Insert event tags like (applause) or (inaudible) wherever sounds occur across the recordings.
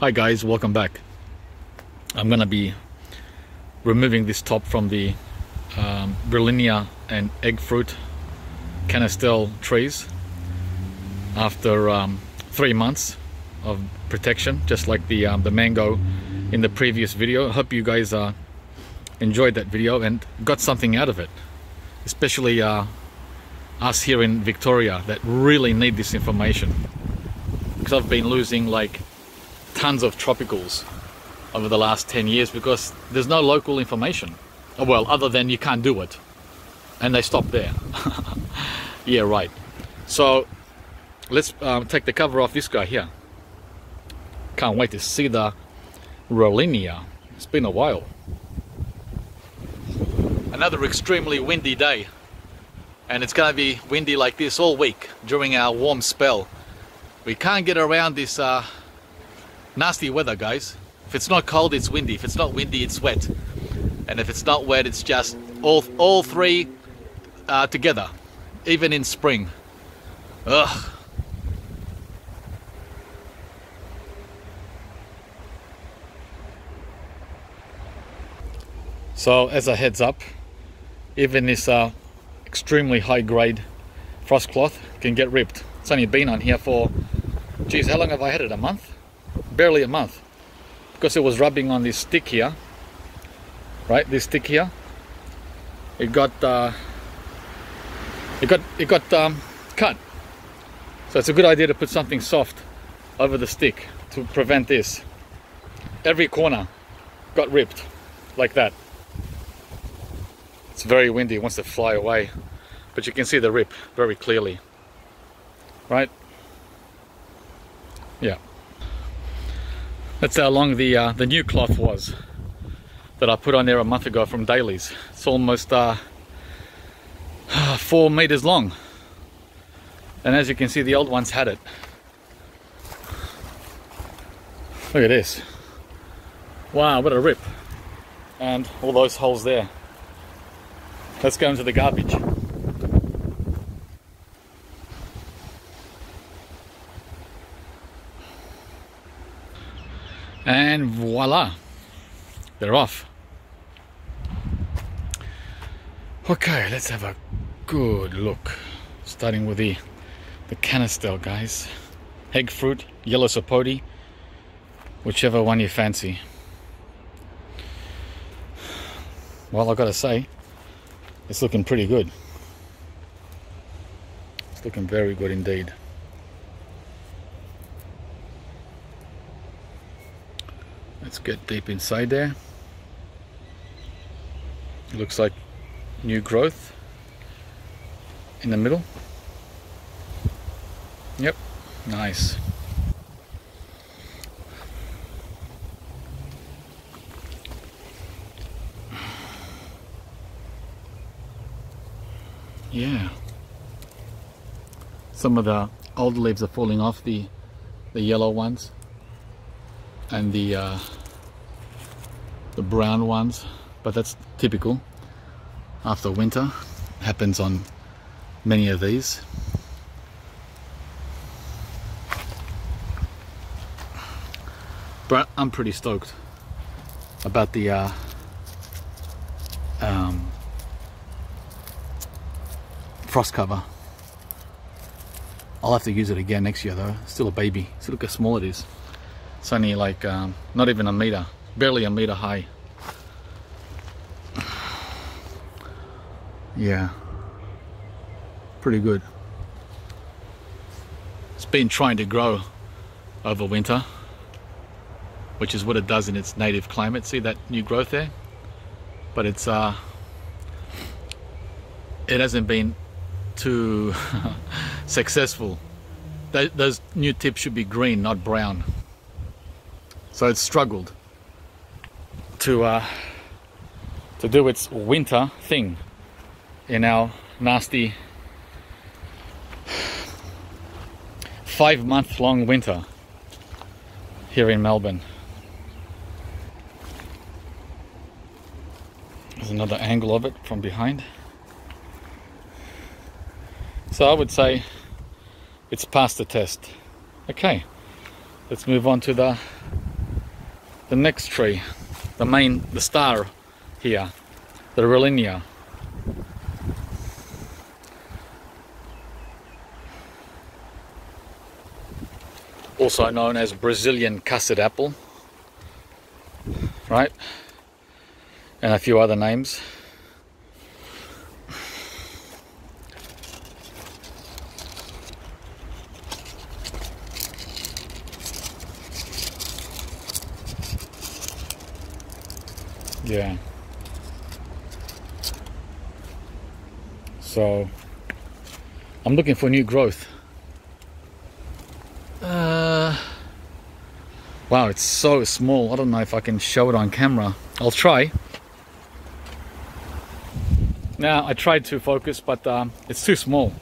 Hi guys, welcome back. I'm gonna be removing this top from the um, Rollinia and egg fruit canistel trees after um, three months of protection just like the um, the mango in the previous video. I hope you guys uh, enjoyed that video and got something out of it. Especially uh, us here in Victoria that really need this information. Because I've been losing like tons of tropicals over the last 10 years because there's no local information. Well other than you can't do it. And they stop there. (laughs) Yeah right. So let's um, take the cover off this guy here. Can't wait to see the Rollinia it's been a while. Another extremely windy day. And it's gonna be windy like this all week during our warm spell. We can't get around this uh, nasty weather guys if it's not cold it's windy if it's not windy it's wet and if it's not wet it's just all all three uh, together even in spring Ugh. So as a heads up, even this uh, extremely high grade frost cloth can get ripped. It's only been on here for, geez, how long have I had it? A month? Barely a month. Because it was rubbing on this stick here, right? This stick here. It got, uh, it got, it got um, cut. So it's a good idea to put something soft over the stick to prevent this. Every corner got ripped like that. It's very windy, it wants to fly away. But you can see the rip very clearly. Right? Yeah. That's how long the uh, the new cloth was that I put on there a month ago from Daly's. It's almost uh, (sighs) four meters long. And as you can see, the old ones had it. Look at this. Wow, what a rip. And all those holes there. Let's go into the garbage. And voila, they're off. Okay, let's have a good look. Starting with the, the canistel, guys. Egg fruit, yellow sapote, whichever one you fancy. Well, I gotta say, it's looking pretty good. It's looking very good indeed. Let's get deep inside there. It looks like new growth in the middle. Yep, nice. Yeah. Some of the old leaves are falling off the the yellow ones and the uh, the brown ones but that's typical. After winter happens on many of these. But I'm pretty stoked about the uh, um, frost cover. I'll have to use it again next year though. Still a baby. See look how small it is. It's only like um, not even a meter barely a meter high. Yeah. Pretty good. It's been trying to grow over winter which is what it does in its native climate. See that new growth there? But it's uh it hasn't been too (laughs) successful. Those new tips should be green not brown. So it's struggled to uh, to do its winter thing in our nasty five month long winter here in Melbourne. There's another angle of it from behind. So I would say it's passed the test. Okay, let's move on to the the next tree, the main, the star here, the Rollinia. Also known as Brazilian custard apple, right? And a few other names. Yeah. So I'm looking for new growth. Uh, wow it's so small. I don't know if I can show it on camera. I'll try. Now I tried to focus but um, it's too small.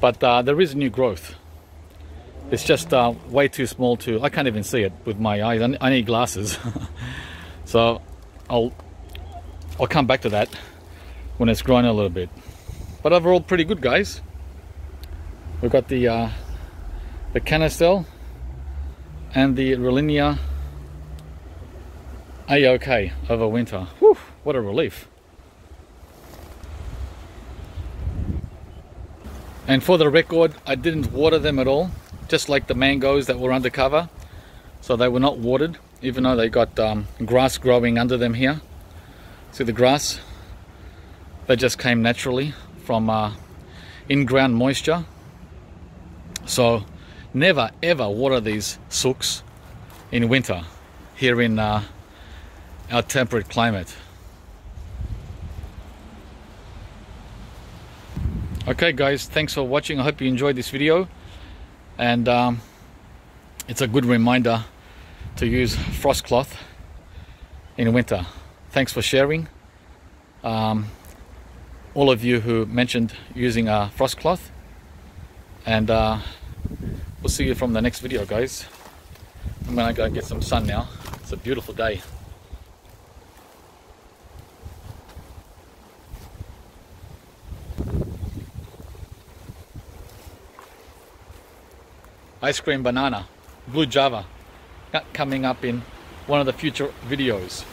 But uh, there is new growth it's just uh, way too small to I can't even see it with my eyes. I need glasses. (laughs) So I'll I'll come back to that when it's grown a little bit. But overall pretty good guys. We've got the uh, the Canistel and the Rollinia a-okay over winter. Whew, what a relief. And for the record I didn't water them at all just like the mangoes that were undercover. So they were not watered, even though they got um, grass growing under them here. See the grass? They just came naturally from uh, in-ground moisture. So never ever water these sooks in winter here in uh, our temperate climate. Okay guys, thanks for watching. I hope you enjoyed this video and um, it's a good reminder to use frost cloth in winter. Thanks for sharing. Um, all of you who mentioned using a frost cloth. And uh, we'll see you from the next video guys. I'm gonna go get some sun now. It's a beautiful day ice cream banana, blue java, coming up in one of the future videos.